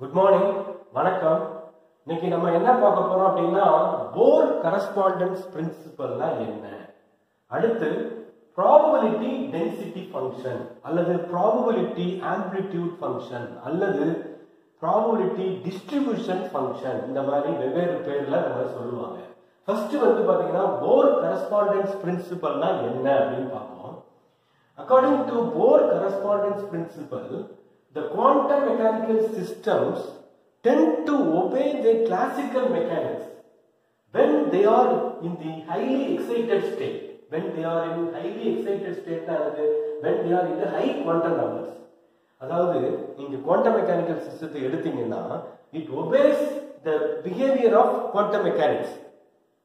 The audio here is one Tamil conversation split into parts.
குட் மார்னிங் வணக்கம். இன்னைக்கு நம்ம என்ன பார்க்க போறோம் அப்படின்னா போர் கரஸ்பாண்டன்ஸ் பிரின்சிபல்னா என்ன? அடுத்து ப்ராபபிலிட்டி டென்சிட்டி ஃபங்க்ஷன் அல்லது ப்ராபபிலிட்டி ஆம்பிளிடியூட் ஃபங்க்ஷன் அல்லது ப்ராபபிலிட்டி டிஸ்ட்ரிபியூஷன் ஃபங்க்ஷன் இந்த மாதிரி வெவ்வேறு பேர்ல நம்ம சொல்லுவாங்க. ஃபர்ஸ்ட் வந்து பாத்தீங்கன்னா போர் கரஸ்பாண்டன்ஸ் பிரின்சிபல்னா என்ன அப்படின்னு பார்ப்போம். According to Bohr correspondence principle the quantum mechanical systems tend to obey their classical mechanics when they are in the highly excited state. When they are in highly excited state, when they are in the high quantum numbers. அதாவது நீங்க குவாண்டம் மெக்கானிக்கல் சிஸ்டத்தை எடுத்தீங்கன்னா it obeys the behaviour of quantum mechanics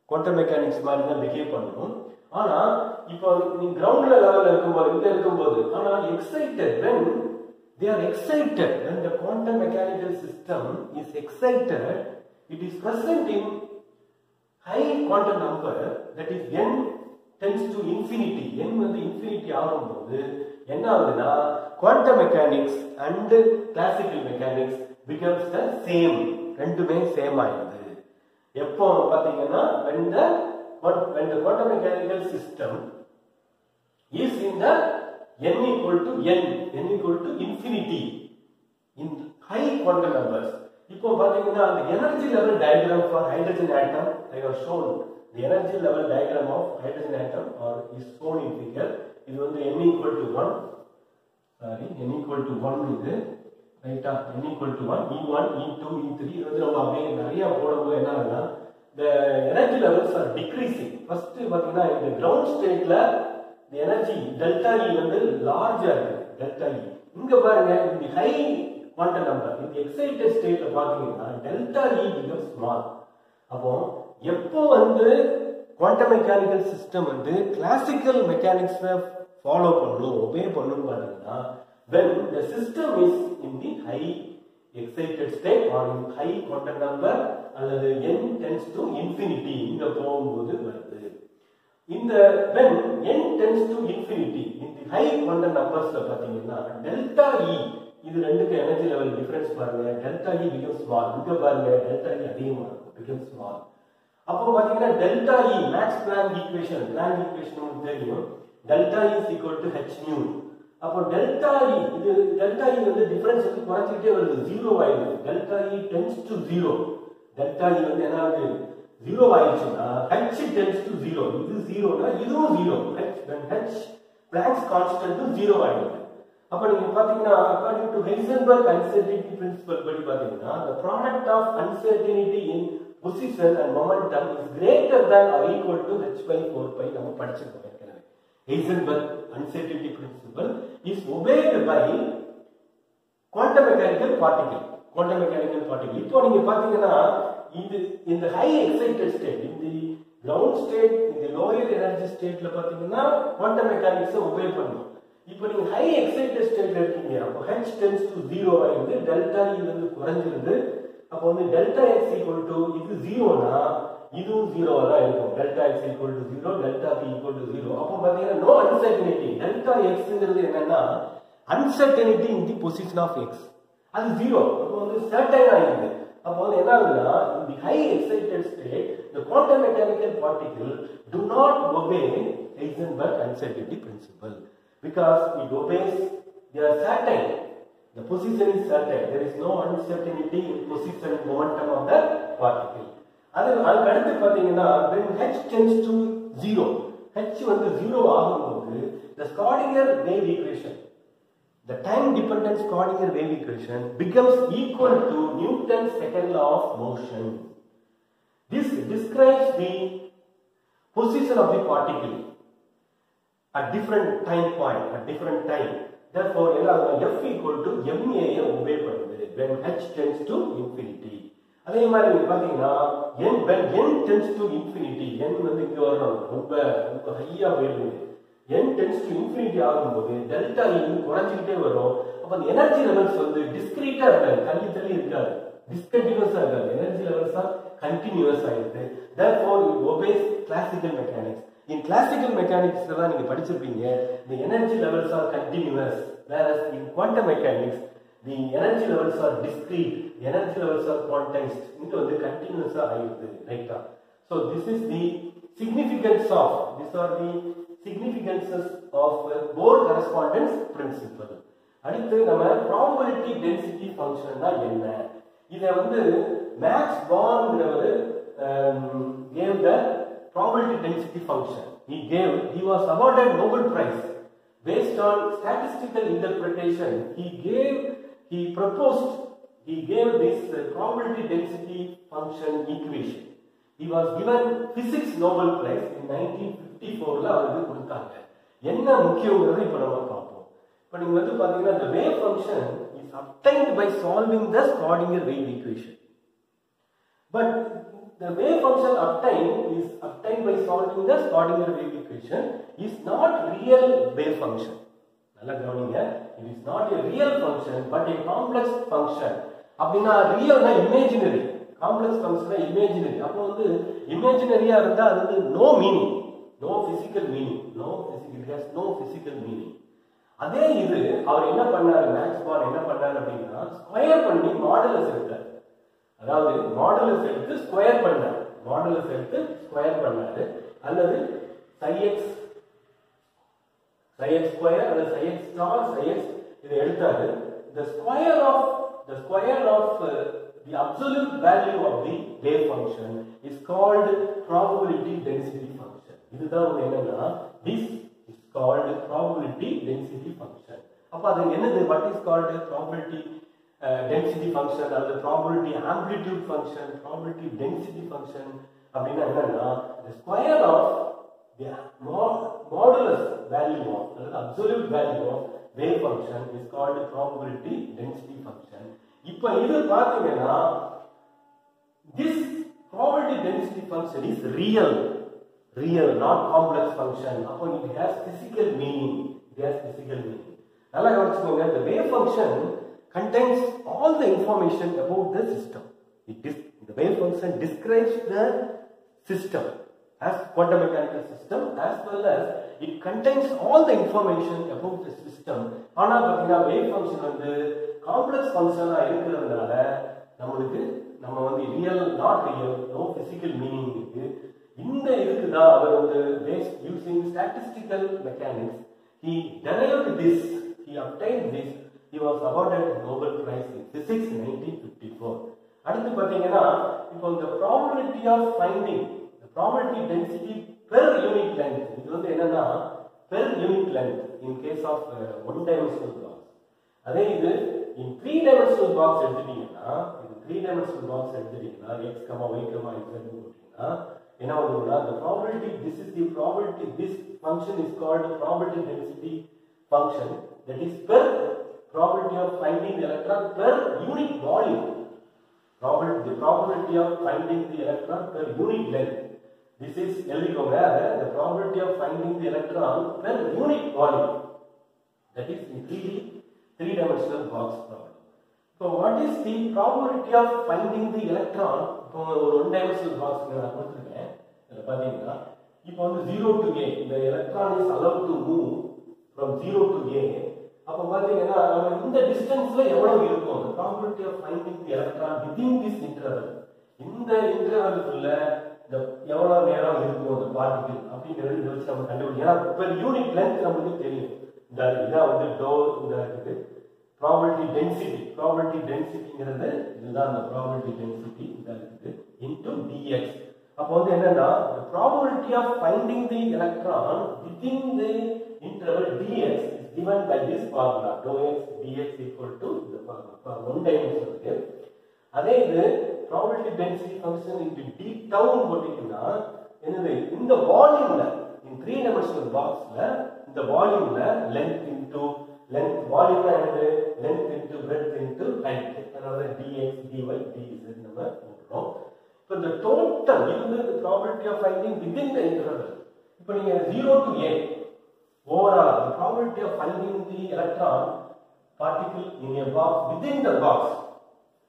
quantum mechanics மாதிரி தான் பிஹேவ் பண்ணணும் ஆனா இப்போ நீ கிரவுண்ட்ல லெவல்ல இருக்கும்போது இங்க இருக்கும்போது ஆனா excited when they are excited when the quantum mechanical system is excited it is present in high quantum number that is n tends to infinity n வந்து infinity ஆகும்போது என்ன ஆகுதுன்னா quantum mechanics and classical mechanics becomes the same ரெண்டுமே சேம் ஆயிடுது எப்போ பாத்தீங்கன்னா when the when the quantum mechanical system is in the n equal to n n equal to infinity in high quantum numbers. இப்போ பாத்தீங்கன்னா அந்த energy level diagram for hydrogen atom I have shown the energy level diagram of hydrogen atom are is shown in figure இது வந்து n equal to 1 sorry n equal to 1 இது. ரைட்டா n equal to 1 e1 e2 e3 இது வந்து நம்ம அப்படியே நிறைய போடும்போது என்ன ஆகுதுன்னா the energy levels are decreasing. First பாத்தீங்கன்னா இந்த கிரவுண்ட் ஸ்டேட்ல எனர்ஜி டெல்டா delta e வந்து லார்ஜா இருக்கு டெல்டா இ இங்க பாருங்க இந்த ஹை குவாண்டம் நம்பர் இந்த எக்ஸைட்டட் ஸ்டேட்ல பாத்தீங்கன்னா டெல்டா இ பிகம் ஸ்மால் அப்போ எப்போ வந்து குவாண்டம் மெக்கானிக்கல் சிஸ்டம் வந்து கிளாசிக்கல் மெக்கானிக்ஸை ஃபாலோ பண்ணணும் ஒபே பண்ணணும் பாத்தீங்கன்னா when the system is in the high excited state or in high quantum number அல்லது n tends to infinity. இங்க போகும்போது வருது. இந்த when n ஹை கொண்ட the பாத்தீங்கன்னா டெல்டா இ e, இது ரெண்டுக்கு எனர்ஜி லெவல் டிஃபரன்ஸ் பாருங்க. Delta E e becomes small இங்க பாருங்க டெல்டா இ e அதிகமா இருக்கும் ஸ்மால் அப்போ பாத்தீங்கன்னா delta E Max Planck equation Planck equation தெரியும். Delta E is to H nu அப்போ டெல்டா இ இது டெல்டா இ வந்து டிஃபரன்ஸ் வந்து குறைச்சிக்கிட்டே வருது. ஜீரோ ஆயிடுது. Delta E tends to zero delta E வந்து என்ன ஆகுது? ஜீரோ ஆயிடுச்சுன்னா ஹெச் டென்ஸ் டு ஜீரோ இது ஜீரோனா இதுவும் zero H H Planck's constant zero ஆகிடுது அப்ப நீங்க பாத்தீங்கன்னா according to Heisenberg uncertainty principle படி பாத்தீங்கன்னா the product of uncertainty in position and momentum is greater than or equal to h by 4 pi நம்ம படிச்சிருக்கோம் ஏற்கனவே Heisenberg uncertainty principle is obeyed by quantum mechanical particle quantum mechanical particle இப்போ நீங்க பாத்தீங்கன்னா இது இந்த ஹை எக்ஸைட்டட் ஸ்டேட் இந்த கிரவுண்ட் ஸ்டேட் இந்த லோயர் எனர்ஜி ஸ்டேட்ல பாத்தீங்கன்னா குவாண்டம் மெக்கானிக்ஸ் ஒபே பண்ணும். இப்போ நீங்க ஹை எக்ஸைட்டட் ஸ்டேட்ல இருக்கீங்க அப்போ h டென்ஸ் டு 0 ஆயிடுது டெல்டா E வந்து குறைஞ்சிருது அப்போ வந்து டெல்டா எக்ஸ் ஈக்குவல் டு இது ஜீரோனா இதுவும் ஜீரோவா தான் இருக்கும். Delta X equal to zero delta P equal to zero அப்போ பாத்தீங்கன்னா நோ அன்சர்டனிட்டி டெல்டா எக்ஸ்ங்கிறது என்னன்னா uncertainty in the position of X அது ஜீரோ அப்போ வந்து சர்டைன் ஆயிடுது அப்போ வந்து என்ன ஆகுதுன்னா in the high excited state the quantum mechanical particle do not obey Heisenberg uncertainty principle because it obeys they are certain the position is certain there is no uncertainty in position and momentum of the particle அது அதுக்கு அடுத்து பாத்தீங்கன்னா when h tends to 0 h வந்து 0 ஆகும்போது the Schrödinger wave equation the time dependent Schrödinger wave equation becomes equal to Newton's second law of motion. This describes the position of the particle at different time point, at different time. Therefore, F equal to ma obey பண்ணுது when h tends to infinity. அதே மாதிரி நீங்க பாத்தீங்கன்னா n when n tends to infinity n வந்து இங்க வரணும் ரொம்ப ரொம்ப ஹையா போயிடுது என் tends to infinity ஆகும்போது டெல்டா E குறைஞ்சிக்கிட்டே வரும். அப்ப அந்த எனர்ஜி லெவல்ஸ் வந்து டிஸ்கிரீட்டா இருக்காது தள்ளி தள்ளி இருக்காது. டிஸ்கண்டினியூஸா இருக்காது. எனர்ஜி லெவல்ஸ் ஆர் கண்டினியூஸ் ஆயிடுது. Therefore it obeys classical mechanics in classical mechanics எல்லாம் நீங்க படிச்சிருப்பீங்க the energy levels are continuous whereas in quantum mechanics the energy levels are discrete energy levels are quantized. இங்க வந்து கண்டினியூஸா ஆயிடுது ரைட்டா so this is the significance of this are the significances of Bohr correspondence principle அடுத்து நம்ம ப்ராபபிலிட்டி டென்சிட்டி ஃபங்க்ஷன்னா என்ன இதை வந்து maths பான்ங்கிறவர் gave the probability density function he gave he was awarded nobel prize based on statistical interpretation he gave he proposed he gave this uh, probability density function equation he was given physics nobel prize in Fifty ஃபோர்ல அவருக்கு கொடுத்தாங்க என்ன முக்கியங்கிறத இப்போ நம்ம பார்ப்போம் இப்போ நீங்க வந்து பாத்தீங்கன்னா இந்த wave function is obtained by solving the Schrodinger wave equation but the wave function obtained is obtained by solving the Schrodinger wave equation is not real wave function நல்லா கவனிங்க it is not a real function but a complex function அப்படின்னா ரியல்னா இமேஜினரி காம்ப்ளெக்ஸ் ஃபங்க்ஷனா இமேஜினரி அப்போ வந்து இமேஜினரியா இருந்தா அது வந்து no meaning no physical meaning no physical has no physical meaning அதே இது அவர் என்ன பண்ணாரு மேக்ஸ் பார் என்ன பண்ணாரு அப்படின்னா ஸ்கொயர் பண்ணி மாடலஸ் எடுத்தார் அதாவது மாடலஸ் எடுத்து ஸ்கொயர் பண்ணாரு. மாடலஸ் எடுத்து ஸ்கொயர் பண்ணாரு. அல்லது சைஎக்ஸ் சைஎக்ஸ் ஸ்கொயர் அல்லது சைஎக்ஸ் ஸ்டார் சைஎக்ஸ் இதை எடுத்தாரு. The square of the square of uh, the absolute value of the wave function is called probability density இதுதான் வந்து என்னன்னா this is called probability density function அப்ப அது என்னது what is called probability uh, density function அல்லது probability amplitude function probability density function அப்படின்னா என்னன்னா the square of the mo- modulus value of அல்லது absolute value of wave function is called probability density function இப்போ இது பாத்தீங்கன்னா this probability density function is real real not complex function அப்போ it has physical meaning it has physical meaning நல்லா கவனிச்சுக்கோங்க the wave function contains all the information about the system it is the wave function describes the system as quantum mechanical system as well as it contains all the information about the system ஆனா பாத்தீங்கன்னா wave function வந்து காம்ப்ளெக்ஸ் ஃபங்க்ஷனா இருக்கிறதுனால நம்மளுக்கு நம்ம வந்து real not real no physical meaning இருக்கு இந்த இதுக்குதான் அவர் வந்து based using statistical mechanics he derived this he obtained this he was awarded Nobel prize in physics nineteen fifty four அடுத்து பார்த்தீங்கன்னா இப்போ இந்த ப்ராபபிலிட்டி ஆஃப் ஃபைண்டிங் இந்த probability density per unit length இது வந்து என்னன்னா per unit length in case of one dimensional box அதே இது இன் த்ரீ டைமென்ஷனல் பாக்ஸ் எடுத்துட்டீங்கன்னா இது த்ரீ டைமென்ஷனல் பாக்ஸ் எடுத்துட்டீங்கன்னா எக்ஸ் கமா ஒய் கமா இசட்னு போட்டீங்கன்னா என்ன வரும்னா the probability this is the probability this function is called probability density function that is per probability of finding the electron per unit volume probability the probability of finding the electron per unit length this is எழுதிக்கோங்க the probability of finding the electron per unit volume that is in 3D three dimensional box problem So what is the probability of finding the electron? இப்போ ஒரு ஒன் டைமென்ஷனல் பாக்ஸ் நான் கொடுத்துருக்கேன். இதில் பார்த்தீங்கன்னா இப்போ வந்து ஜீரோ டு ஏ இந்த electron is allow to move from zero to a அப்போ பார்த்தீங்கன்னா நம்ம இந்த டிஸ்டன்ஸ்ல எவ்வளவு இருக்கும்? The probability of finding the electron within this interval. இந்த இன்டர்வலுக்குள்ள இந்த எவ்வளவு நேரம் இருக்கும் அந்த பார்ட்டிகிள் அப்படிங்கிறது வச்சு நம்ம கண்டுபிடிக்கும் ஏன்னா பெர் யூனிட் லென்த் நம்மளுக்கு தெரியும். இந்த இதான் வந்து டோர் இந்த இருக்குது ப்ராபபிலிட்டி டென்சிட்டி ப்ராபபிலிட்டி டென்சிட்டிங்கிறது இதுதான் அந்த ப்ராபபிலிட்டி டென்சிட்டி இந்த இருக்குது இன்டு டிஎக்ஸ் அப்போ வந்து என்னன்னா the probability of finding the electron within the interval dx is given by this formula dou x dx equal to the formula for one dimension இருக்கு அதே இது probability density function into d tau போட்டீங்கன்னா என்னது இந்த வால்யூம்ல in three dimensional boxல இந்த வால்யூம்ல length into length வால்யூம்ல என்னது length into breadth into height அதனால dx dy dz நம்ம போடுறோம் இப்போ இந்த டோட்டல் இது வந்து probability of finding within the interval இப்போ நீங்க 0 to a overall the probability of finding the electron particle in a box within the box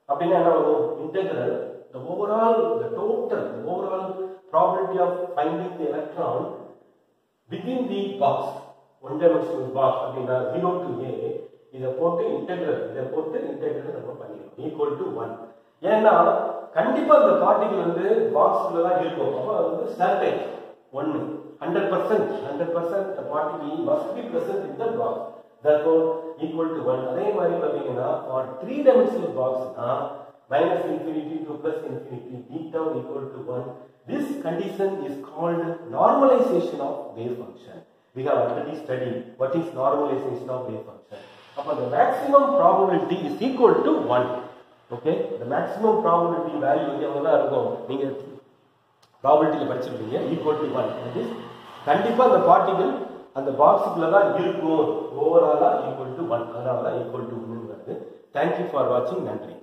அப்படின்னா என்ன வரும் integral the overall the total the overall probability of finding the electron within the box one dimensional box அப்படின்னா 0 to a இதை போட்டு இன்டெகிரல் இதை போட்டு இன்டெகிரல் நம்ம பண்ணிடுவோம் ஈக்குவல் டு ஒன் ஏன்னா கண்டிப்பா இந்த பார்ட்டிகள் வந்து பாக்ஸ்ல தான் இருக்கும் அப்போ அது வந்து சர்டைன் ஒன்னு hundred percent hundred percent particle must be present in the box therefore equal to 1 அதே மாதிரி பாத்தீங்கன்னா for three dimensional boxனா minus infinity to plus infinity d tau equal to 1 this condition is called normalization of wave function we have already studied what is normalization of wave function அப்ப the maximum probability is equal to 1 இந்த the maximum probability value எவ்வளோ தான் இருக்கும்? நீங்கள் ப்ராபபிலிட்டியில் படிச்சிருப்பீங்க. ஈக்குவல் டு ஒன் கண்டிப்பாக அந்த பார்ட்டிகள் அந்த பாக்ஸுக்குள்ள தான் இருக்கும். ஓவராலாக ஈக்குவல் டு ஒன் அதனால தான் ஈக்குவல் டு ஒன்னு வருது தேங்க்யூ ஃபார் வாட்சிங் நன்றி.